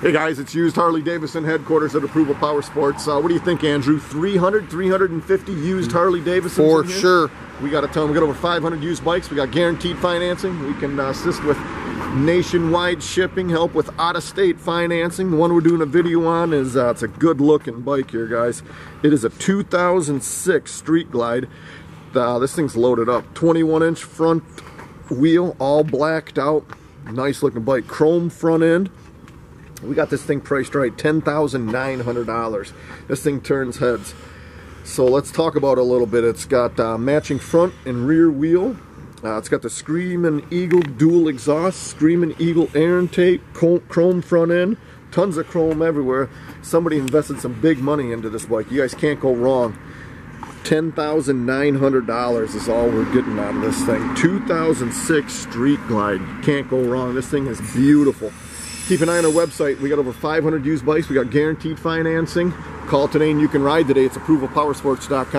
Hey guys, it's used Harley Davidson headquarters at Approval Power Sports. Uh, what do you think, Andrew? 300, 350 used Harley Davidsons For sure. We got a ton. We got over 500 used bikes. We got guaranteed financing. We can uh, assist with nationwide shipping, help with out-of-state financing. The one we're doing a video on is uh, it's a good-looking bike here, guys. It is a 2006 Street Glide. Uh, this thing's loaded up. 21-inch front wheel, all blacked out. Nice looking bike. Chrome front end. We got this thing priced right, $10,900. This thing turns heads. So let's talk about it a little bit. It's got uh, matching front and rear wheel. Uh, it's got the Screaming Eagle dual exhaust, Screaming Eagle air intake, chrome front end, tons of chrome everywhere. Somebody invested some big money into this bike. You guys can't go wrong. $10,900 is all we're getting out of this thing. 2006 Street Glide. Can't go wrong. This thing is beautiful. Keep an eye on our website. We got over 500 used bikes. We got guaranteed financing. Call today and you can ride today. It's approvalpowersports.com.